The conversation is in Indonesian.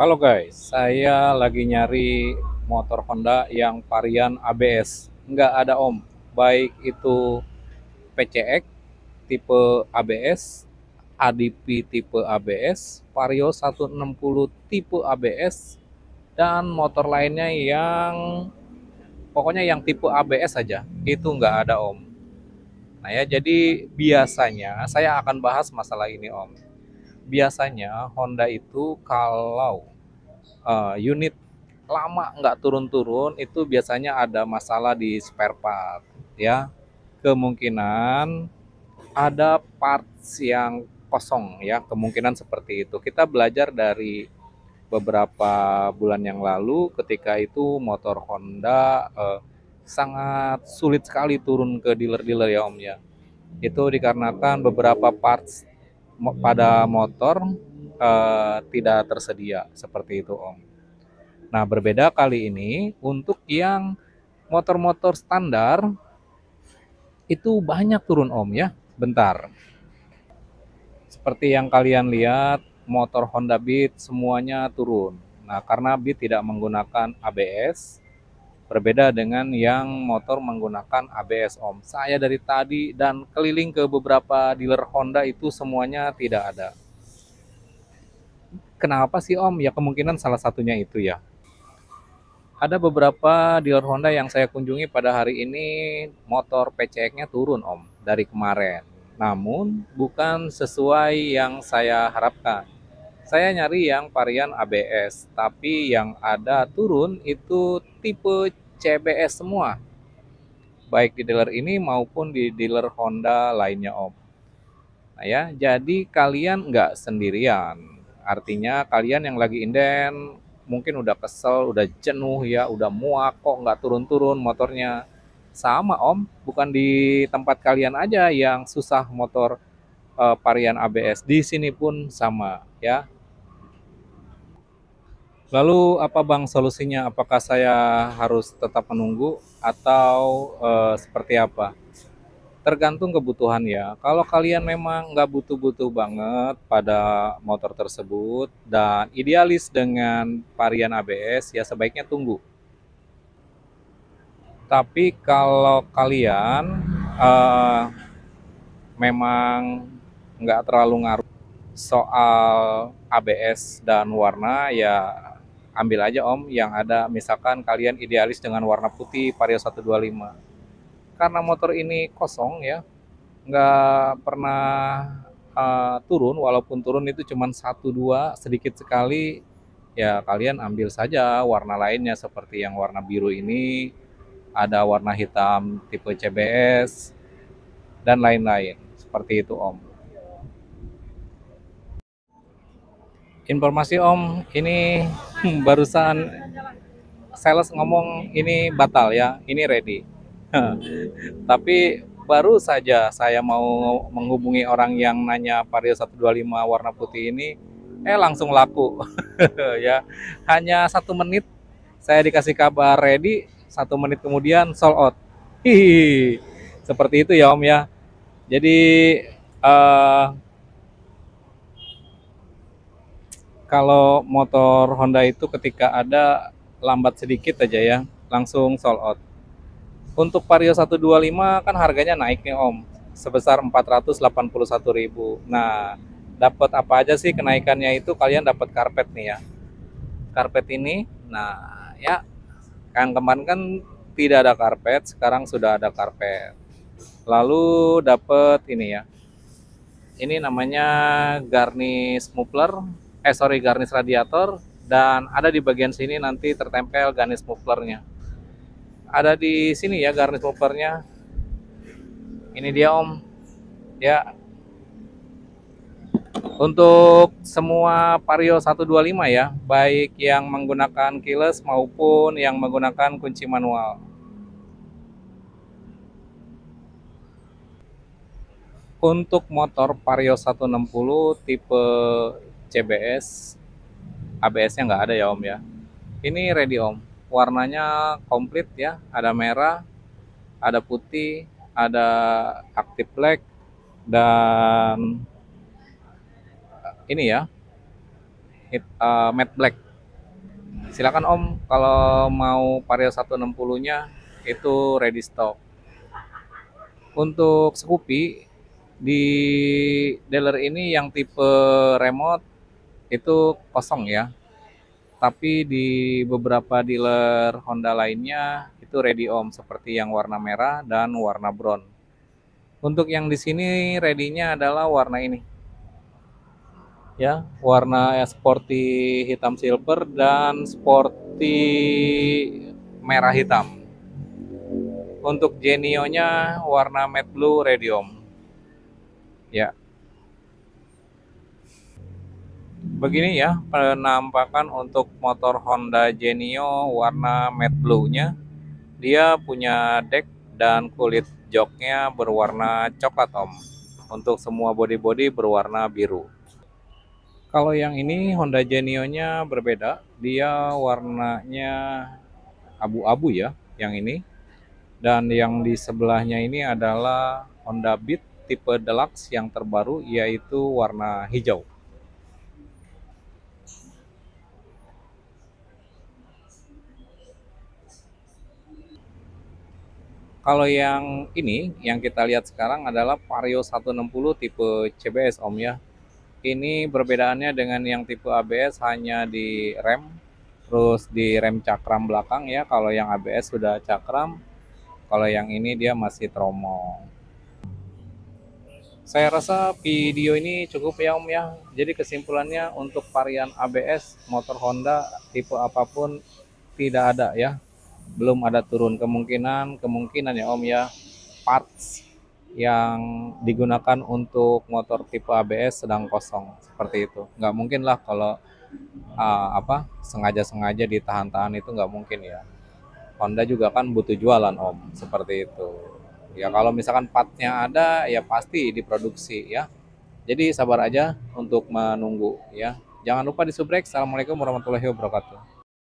Halo guys, saya lagi nyari motor Honda yang varian ABS. Nggak ada om, baik itu PCX tipe ABS, ADP tipe ABS, Vario 160 tipe ABS, dan motor lainnya yang pokoknya yang tipe ABS saja. Itu nggak ada om. Nah ya, jadi biasanya saya akan bahas masalah ini om biasanya Honda itu kalau uh, unit lama nggak turun-turun itu biasanya ada masalah di spare part ya. Kemungkinan ada parts yang kosong ya. Kemungkinan seperti itu. Kita belajar dari beberapa bulan yang lalu ketika itu motor Honda uh, sangat sulit sekali turun ke dealer-dealer ya Om ya. Itu dikarenakan beberapa parts pada motor uh, tidak tersedia seperti itu Om. Nah berbeda kali ini untuk yang motor-motor standar itu banyak turun Om ya. Bentar. Seperti yang kalian lihat motor Honda Beat semuanya turun. Nah karena Beat tidak menggunakan ABS Berbeda dengan yang motor menggunakan ABS Om. Saya dari tadi dan keliling ke beberapa dealer Honda itu semuanya tidak ada. Kenapa sih Om? Ya kemungkinan salah satunya itu ya. Ada beberapa dealer Honda yang saya kunjungi pada hari ini motor PCX-nya turun Om dari kemarin. Namun bukan sesuai yang saya harapkan. Saya nyari yang varian ABS, tapi yang ada turun itu tipe CBS semua. Baik di dealer ini maupun di dealer Honda lainnya Om. Nah ya, jadi kalian nggak sendirian. Artinya kalian yang lagi inden mungkin udah kesel, udah jenuh ya, udah muak kok nggak turun-turun motornya. Sama Om, bukan di tempat kalian aja yang susah motor uh, varian ABS. Di sini pun sama ya. Lalu apa Bang solusinya? Apakah saya harus tetap menunggu atau uh, seperti apa? Tergantung kebutuhan ya. Kalau kalian memang nggak butuh-butuh banget pada motor tersebut dan idealis dengan varian ABS, ya sebaiknya tunggu. Tapi kalau kalian uh, memang nggak terlalu ngaruh soal ABS dan warna, ya ambil aja om yang ada. Misalkan kalian idealis dengan warna putih Vario 125 karena motor ini kosong ya. Nggak pernah uh, turun. Walaupun turun itu cuma satu dua sedikit sekali. Ya kalian ambil saja warna lainnya seperti yang warna biru ini. Ada warna hitam tipe CBS dan lain-lain. Seperti itu om informasi om ini barusan sales ngomong ini batal ya, ini ready. Tapi baru saja saya mau menghubungi orang yang nanya Vario 125 warna putih ini, eh langsung laku ya. Hanya satu menit saya dikasih kabar ready, satu menit kemudian sold out. Hihi, seperti itu ya Om ya. Jadi uh, kalau motor Honda itu ketika ada lambat sedikit aja ya, langsung sold out. Untuk Vario 125 kan harganya naik nih Om, sebesar 481.000. Nah, dapat apa aja sih kenaikannya itu kalian dapat karpet nih ya. Karpet ini, nah ya, yang kemarin kan tidak ada karpet, sekarang sudah ada karpet. Lalu dapat ini ya. Ini namanya garnish muffler eh sorry garnish radiator dan ada di bagian sini nanti tertempel garnish mufflernya. Ada di sini ya garnish mufflernya. Ini dia om. Ya. Untuk semua Vario 125 ya baik yang menggunakan keyless maupun yang menggunakan kunci manual. Untuk motor Vario 160 tipe CBS ABS-nya nggak ada ya Om ya. Ini ready Om. Warnanya komplit ya. Ada merah, ada putih, ada active black dan ini ya hit, uh, matte black Silakan Om kalau mau Vario 160-nya itu ready stock. Untuk Scoopy di dealer ini yang tipe remote itu kosong ya. Tapi di beberapa dealer Honda lainnya itu ready Om seperti yang warna merah dan warna brown. Untuk yang di sini ready-nya adalah warna ini. Ya, warna sporty hitam silver dan sporty merah hitam. Untuk Genio-nya warna matte blue radium. Ya. Begini ya penampakan untuk motor Honda Genio warna matte blue-nya. Dia punya deck dan kulit joknya berwarna coklat om. Untuk semua body-body berwarna biru. Kalau yang ini Honda Genio-nya berbeda. Dia warnanya abu-abu ya yang ini. Dan yang di sebelahnya ini adalah Honda Beat tipe Deluxe yang terbaru yaitu warna hijau. Kalau yang ini, yang kita lihat sekarang adalah Vario 160 tipe CBS Om ya. Ini perbedaannya dengan yang tipe ABS hanya di rem, terus di rem cakram belakang ya. Kalau yang ABS sudah cakram, kalau yang ini dia masih tromol. Saya rasa video ini cukup ya Om ya. Jadi kesimpulannya untuk varian ABS motor Honda tipe apa pun tidak ada ya. Belum ada turun kemungkinan, kemungkinan ya Om ya. Parts yang digunakan untuk motor tipe ABS sedang kosong seperti itu. Nggak mungkin lah kalau uh, apa sengaja-sengaja ditahan-tahan itu nggak mungkin ya. Honda juga kan butuh jualan om, seperti itu. Ya kalau misalkan partnya ada, ya pasti diproduksi ya. Jadi sabar aja untuk menunggu ya. Jangan lupa di subrek. Assalamualaikum warahmatullahi wabarakatuh.